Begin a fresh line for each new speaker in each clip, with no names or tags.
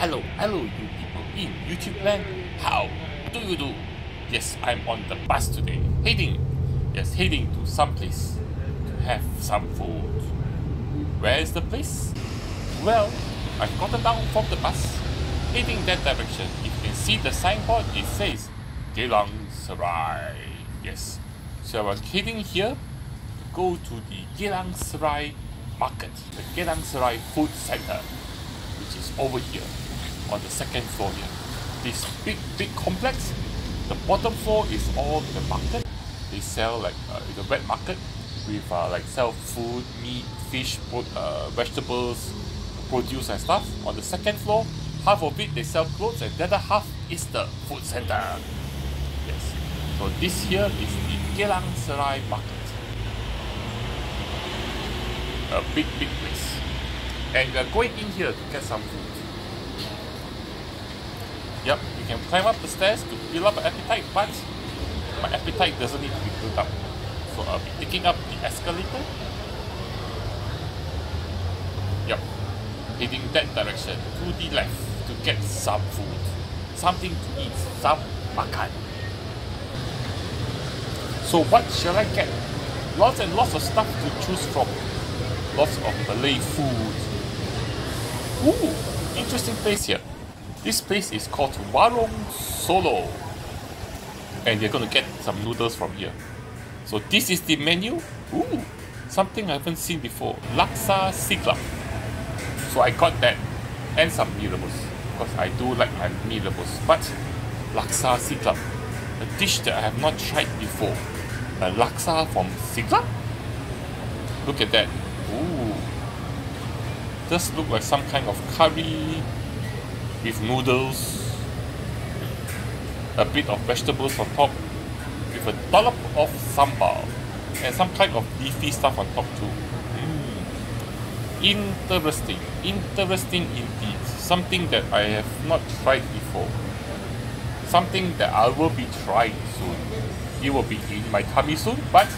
Hello, hello, you people in YouTube land. How do you do? Yes, I'm on the bus today, heading, yes, heading to some place to have some food. Where is the place? Well, I've gotten down from the bus, heading that direction. If you can see the signboard, it says Geylang Serai. Yes, so I'm heading here to go to the Geylang Serai market, the Geylang Serai food center, which is over here on the second floor here. This big, big complex. The bottom floor is all the market. They sell like uh, the wet market with uh, like sell food, meat, fish, pro- uh, vegetables, produce and stuff. On the second floor, half of it they sell clothes and the other half is the food center. Yes. So this here is the Geylang Serai market. A big, big place. And we are going in here to get some food. Yep, you can climb up the stairs to build up appetite, but my appetite doesn't need to be built up. So I'll be taking up the escalator. Yep, heading that direction to the left to get some food. Something to eat, some makan. So what shall I get? Lots and lots of stuff to choose from. Lots of Malay food. Ooh, interesting place here. This place is called Warong Solo. And you're gonna get some noodles from here. So this is the menu. Ooh, something I haven't seen before. Laksa Siglap. So I got that and some rebus because I do like my mee. But Laksa Siglap, a dish that I have not tried before. A laksa from Siglap? Look at that. Ooh. Does look like some kind of curry with noodles, a bit of vegetables on top, with a dollop of sambal, and some kind of leafy stuff on top too. Mm. Interesting, interesting indeed. Something that I have not tried before. Something that I will be trying soon. It will be in my tummy soon, but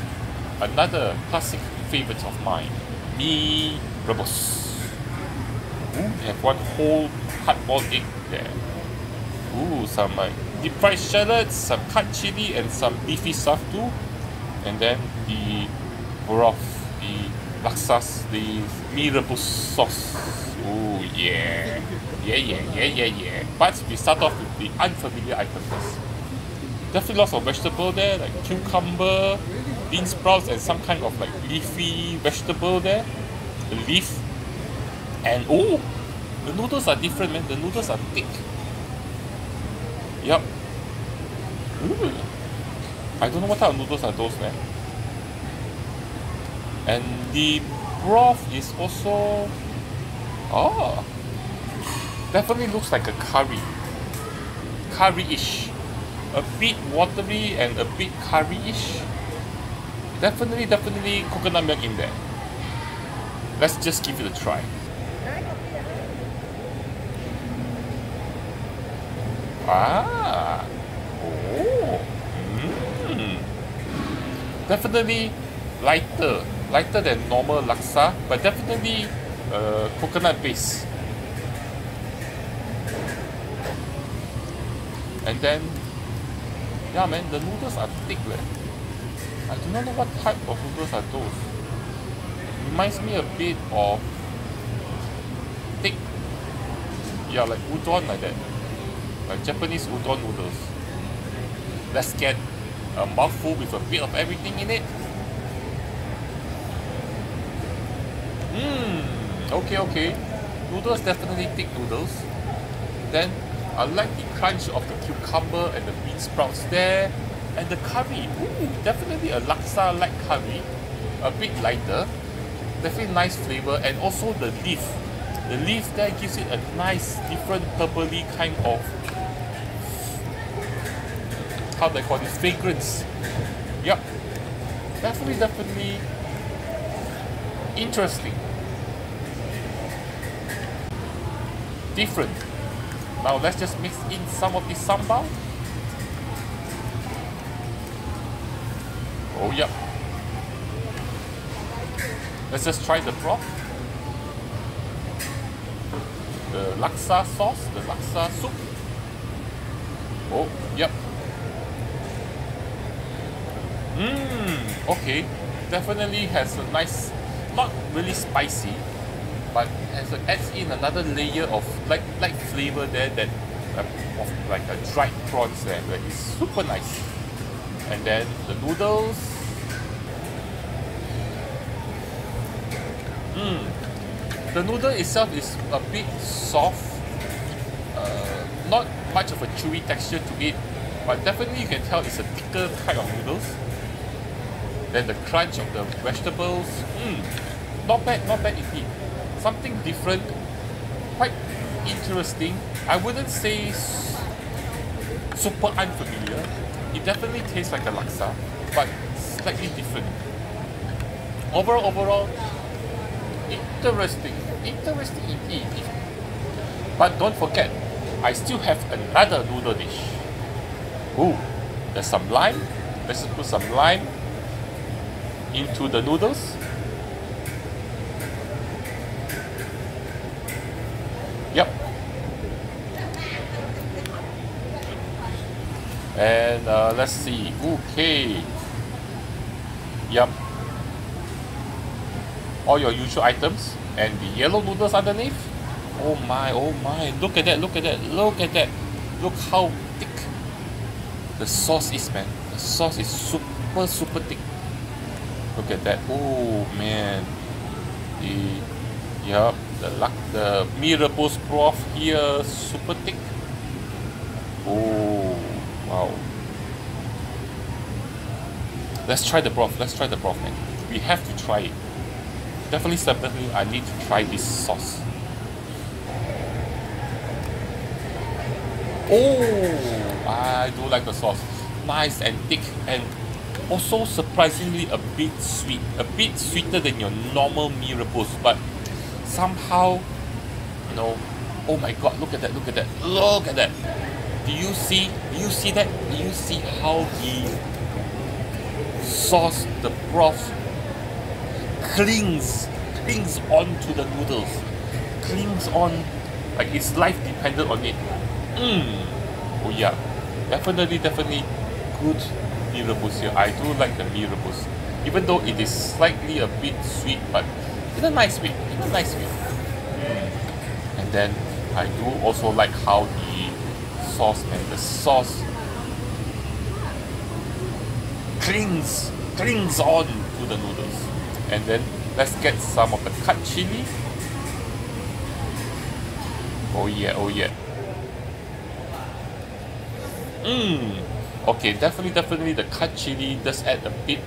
another classic favorite of mine, mee rebus. Ooh, they have one whole hard-boiled egg there. Ooh, some like deep fried shallots, some cut chili, and some beefy stuff too. And then the broth, the laksas, the mee rebus sauce. Ooh, yeah. Yeah, yeah, yeah, yeah, yeah. But we start off with the unfamiliar item first. Definitely lots of vegetable there, like cucumber, bean sprouts, and some kind of like leafy vegetable there. The leaf. And oh, the noodles are different, man. The noodles are thick. Yup. Ooh. I don't know what type of noodles are those, man. And the broth is also. Oh. Definitely looks like a curry. Curry-ish. A bit watery and a bit curry-ish. Definitely, definitely coconut milk in there. Let's just give it a try. Ah. Oh. Mm. Definitely lighter. Lighter than normal laksa, but definitely uh, coconut base. And then, yeah man, the noodles are thick leh. I do not know what type of noodles are those. Reminds me a bit of thick, yeah like udon like that like Japanese udon noodles. Let's get a mouthful with a bit of everything in it. Mmm, okay, okay. Noodles definitely thick noodles. Then I like the crunch of the cucumber and the bean sprouts there. And the curry, ooh, definitely a laksa like curry. A bit lighter. Definitely nice flavor. And also the leaf. The leaf there gives it a nice, different purpley kind of how they call this fragrance. Yep. Definitely, definitely interesting. Different. Now let's just mix in some of the sambal. Oh yep. Let's just try the broth. The laksa sauce, the laksa soup. Oh, yep. Mmm, okay. Definitely has a nice, not really spicy, but has a, adds in another layer of like like flavor there that uh, of like a dried prawns there that is super nice. And then the noodles. Mmm. The noodle itself is a bit soft. Uh, not much of a chewy texture to it, but definitely you can tell it's a thicker type of noodles. Then the crunch of the vegetables. Mmm. Not bad, not bad indeed. Something different, quite interesting. I wouldn't say super unfamiliar. It definitely tastes like a laksa, but slightly different. Overall, overall, interesting, interesting indeed. But don't forget, I still have another noodle dish. Ooh, there's some lime. Let's put some lime into the noodles. Yep. And uh, let's see. Okay. Yep. All your usual items and the yellow noodles underneath. Oh my, oh my. Look at that, look at that, look at that. Look how thick the sauce is, man. The sauce is super, super thick. Look at that. Oh man. The yep, the luck the mee rebus broth here super thick. Oh wow. Let's try the broth. Let's try the broth, man. We have to try it. Definitely, definitely, I need to try this sauce. Oh, I do like the sauce. Nice and thick and also surprisingly a bit sweet, a bit sweeter than your normal mee rebus, but somehow, you know, oh my god, look at that, look at that, look at that. Do you see, do you see that? Do you see how the sauce, the broth clings, clings on to the noodles, clings on, like its life depended on it. Mmm. Oh yeah, definitely, definitely good mee rebus here. I do like the mee rebus, even though it is slightly a bit sweet, but it's a nice way, it's a nice way. Mm. And then I do also like how the sauce and the sauce clings clings on to the noodles. And then let's get some of the cut chili. Oh yeah, oh yeah. Mmm. Okay, definitely, definitely the cut chili does add a bit,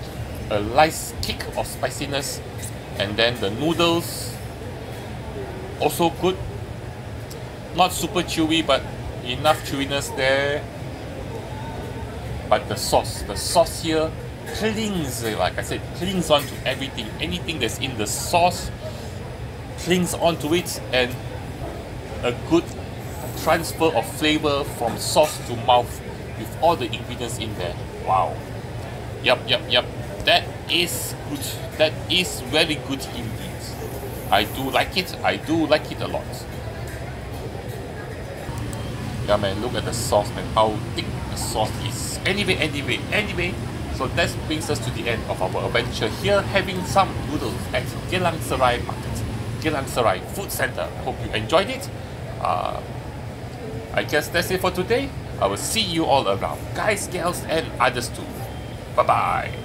a nice kick of spiciness. And then the noodles, also good. Not super chewy, but enough chewiness there. But the sauce, the sauce here clings, eh, like I said, clings onto everything. Anything that's in the sauce clings onto it and a good transfer of flavor from sauce to mouth with all the ingredients in there. Wow. Yup, yup, yup. That is good. That is very good indeed. I do like it. I do like it a lot. Yeah, man. Look at the sauce, man. How thick the sauce is. Anyway, anyway, anyway. So that brings us to the end of our adventure here, having some noodles at Geylang Serai Market, Geylang Serai Food Center. Hope you enjoyed it. Uh, I guess that's it for today. I will see you all around, guys, girls, and others too. Bye bye.